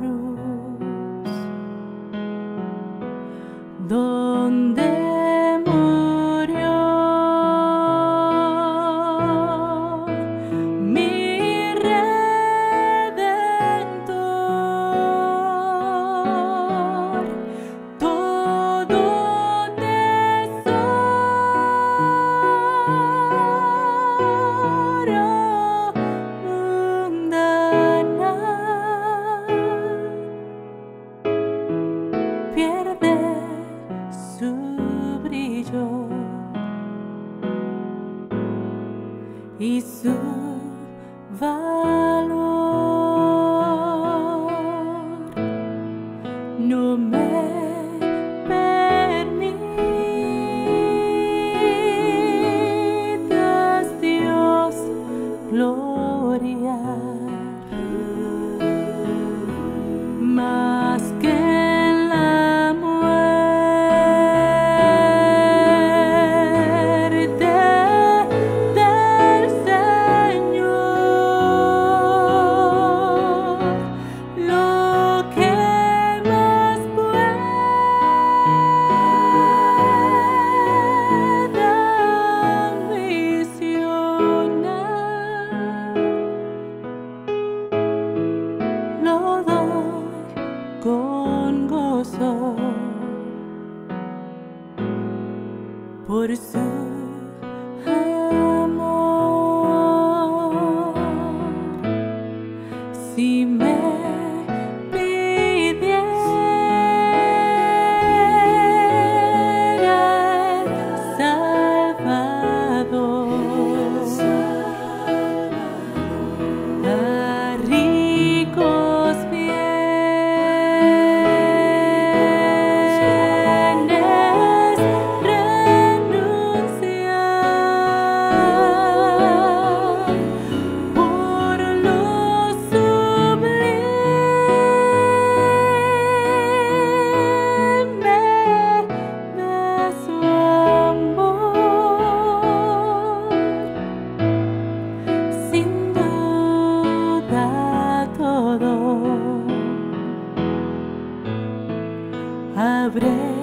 cruz, más que por habré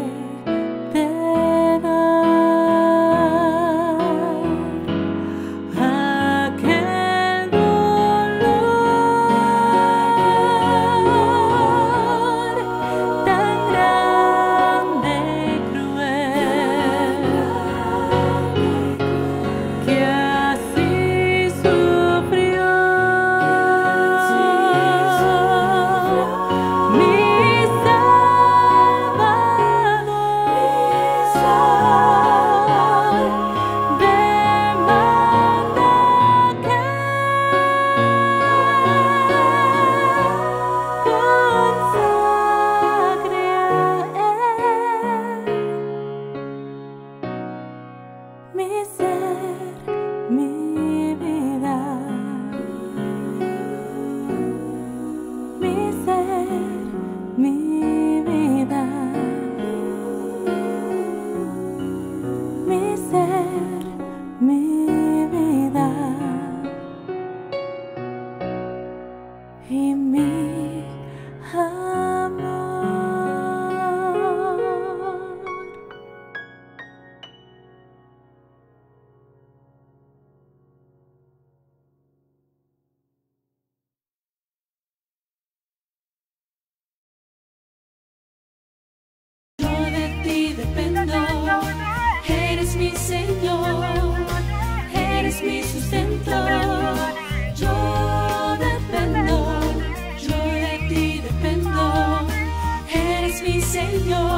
y mi Señor,